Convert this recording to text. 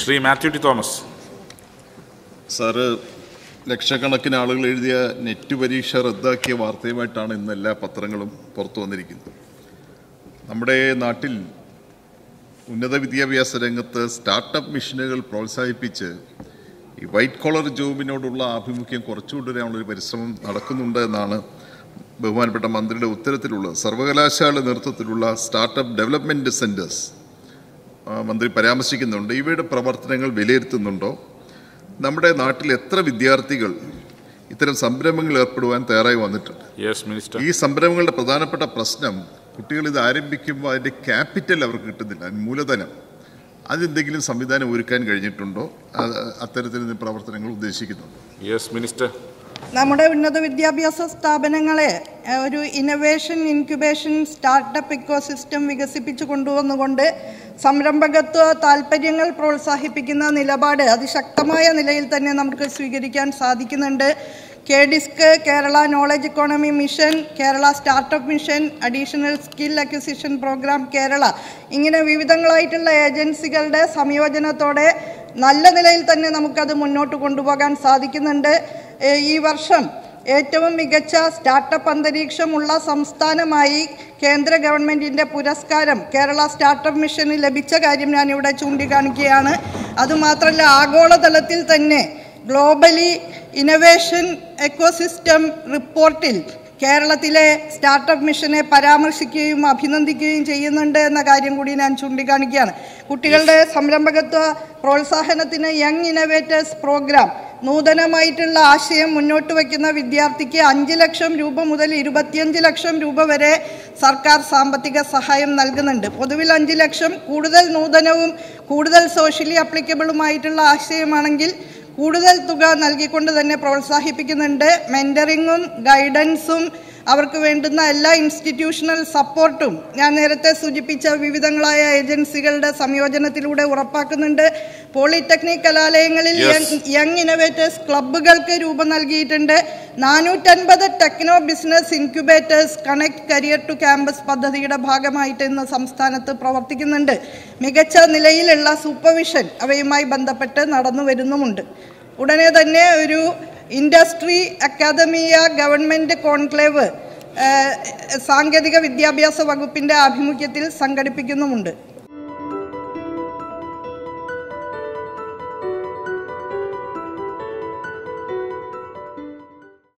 Shri Mathew T Thomas. Sir ലക്ഷക്കണക്കിന് ആളുകൾ എഴുതിയ നെറ്റ് പരീക്ഷ റദ്ദാക്കിയ വാർത്തയുമായിട്ടാണ് ഇന്ന് എല്ലാ പത്രങ്ങളും പുറത്തു വന്നിരിക്കുന്നത്. നമ്മുടെ നാട്ടിൽ ഉന്നത വിദ്യാഭ്യാസ രംഗത്ത് സ്റ്റാർട്ടപ്പ് മിഷനുകൾ പ്രോത്സാഹിപ്പിച്ച് ഈ വൈറ്റ് കോളർ ജോബിനോടുള്ള ആഭിമുഖ്യം കുറച്ചുകൊണ്ടുവരാനുള്ളൊരു പരിശ്രമം നടക്കുന്നുണ്ട് എന്നാണ് ബഹുമാനപ്പെട്ട മന്ത്രിയുടെ ഉത്തരത്തിലുള്ള സർവകലാശാല നേതൃത്വത്തിലുള്ള സ്റ്റാർട്ടപ്പ് ഡെവലപ്മെന്റ് സെന്റേഴ്സ് മന്ത്രി പരാമർശിക്കുന്നുണ്ട്. ഇവയുടെ പ്രവർത്തനങ്ങൾ വിലയിരുത്തുന്നുണ്ടോ? നമ്മുടെ നാട്ടിൽ എത്ര വിദ്യാർത്ഥികൾ ഇത്തരം സംരംഭങ്ങൾ ഏർപ്പെടുവാൻ തയ്യാറായി വന്നിട്ടുണ്ട്? യെസ് മിനിസ്റ്റർ ഈ സംരംഭങ്ങളുടെ പ്രധാനപ്പെട്ട പ്രശ്നം കുട്ടികൾ ഇത് ആരംഭിക്കുമ്പോൾ അതിന്റെ ക്യാപിറ്റൽ അവർക്ക് കിട്ടുന്നില്ല അതിന് മൂലധനം. അതെന്തെങ്കിലും സംവിധാനം ഒരുക്കാൻ കഴിഞ്ഞിട്ടുണ്ടോ? അത് അത്തരത്തിൽ പ്രവർത്തനങ്ങൾ ഉദ്ദേശിക്കുന്നുണ്ടോ? യെസ് മിനിസ്റ്റർ നമ്മുടെ ഉന്നത വിദ്യാഭ്യാസ സ്ഥാപനങ്ങളെ ഒരു ഇന്നവേഷൻ ഇൻക്യുബേഷൻ സ്റ്റാർട്ടപ്പ് ഇക്കോസിസ്റ്റം വികസിപ്പിച്ചു കൊണ്ടുവന്നുകൊണ്ട് സംരംഭകത്വ താല്പര്യങ്ങൾ പ്രോത്സാഹിപ്പിക്കുന്ന നിലപാട് അതിശക്തമായ നിലയിൽ തന്നെ നമുക്ക് സ്വീകരിക്കാൻ സാധിക്കുന്നുണ്ട്. K disc Kerala knowledge economy mission Kerala startup mission additional skill acquisition program Kerala ഇങ്ങനെ വിവിധങ്ങളായിട്ടുള്ള ഏജൻസികളുടെ സംയോജനത്തോടെ നല്ല നിലയിൽ തന്നെ നമുക്കത് മുന്നോട്ട് കൊണ്ടുപോകാൻ സാധിക്കുന്നുണ്ട്. ഈ വർഷം ഏറ്റവും മികച്ച സ്റ്റാർട്ടപ്പ് അന്തരീക്ഷമുള്ള സംസ്ഥാനമായി കേന്ദ്ര ഗവൺമെന്റിന്റെ പുരസ്കാരം കേരള സ്റ്റാർട്ടപ്പ് മിഷന് ലഭിച്ച കാര്യം ഞാനിവിടെ ചൂണ്ടിക്കാണിക്കുകയാണ്. അതുമാത്രമല്ല ആഗോളതലത്തിൽ തന്നെ ഗ്ലോബലി ഇന്നവേഷൻ എക്കോസിസ്റ്റം റിപ്പോർട്ടിൽ കേരളത്തിലെ സ്റ്റാർട്ടപ്പ് മിഷനെ പരാമർശിക്കുകയും അഭിനന്ദിക്കുകയും ചെയ്യുന്നുണ്ട് എന്ന കാര്യം കൂടി ഞാൻ ചൂണ്ടിക്കാണിക്കുകയാണ്. കുട്ടികളുടെ സംരംഭകത്വ പ്രോത്സാഹനത്തിന് യങ് ഇന്നവേറ്റേഴ്സ് പ്രോഗ്രാം നൂതനമായിട്ടുള്ള ആശയം മുന്നോട്ട് വയ്ക്കുന്ന വിദ്യാർത്ഥിക്ക് അഞ്ച് ലക്ഷം രൂപ മുതൽ ഇരുപത്തിയഞ്ച് ലക്ഷം രൂപ വരെ സർക്കാർ സാമ്പത്തിക സഹായം നൽകുന്നുണ്ട്. പൊതുവിൽ അഞ്ച് ലക്ഷം കൂടുതൽ നൂതനവും കൂടുതൽ സോഷ്യലി അപ്ലിക്കബിളുമായിട്ടുള്ള ആശയമാണെങ്കിൽ കൂടുതൽ തുക നൽകിക്കൊണ്ട് തന്നെ പ്രോത്സാഹിപ്പിക്കുന്നുണ്ട്. മെന്ററിങ്ങും ഗൈഡൻസും അവർക്ക് വേണ്ടുന്ന എല്ലാ ഇൻസ്റ്റിറ്റ്യൂഷണൽ സപ്പോർട്ടും ഞാൻ നേരത്തെ സൂചിപ്പിച്ച വിവിധങ്ങളായ ഏജൻസികളുടെ സംയോജനത്തിലൂടെ ഉറപ്പാക്കുന്നുണ്ട്. പോളിടെക്നിക് കലാലയങ്ങളിൽ യങ് ഇനോവേറ്റേഴ്സ് ക്ലബ്ബുകൾക്ക് രൂപം നൽകിയിട്ടുണ്ട്. നാനൂറ്റൻപത് techno business incubators connect career to campus പദ്ധതിയുടെ ഭാഗമായിട്ട് ഇന്ന് സംസ്ഥാനത്ത് പ്രവർത്തിക്കുന്നുണ്ട്. മികച്ച നിലയിലുള്ള സൂപ്പർവിഷൻ അവയുമായി ബന്ധപ്പെട്ട് നടന്നു വരുന്നുമുണ്ട് ഉടനെ തന്നെ ഒരു ഇൻഡസ്ട്രി അക്കാദമിയ ഗവൺമെന്റ് കോൺക്ലേവ് സാങ്കേതിക വിദ്യാഭ്യാസ വകുപ്പിന്റെ ആഭിമുഖ്യത്തിൽ സംഘടിപ്പിക്കുന്നുമുണ്ട്.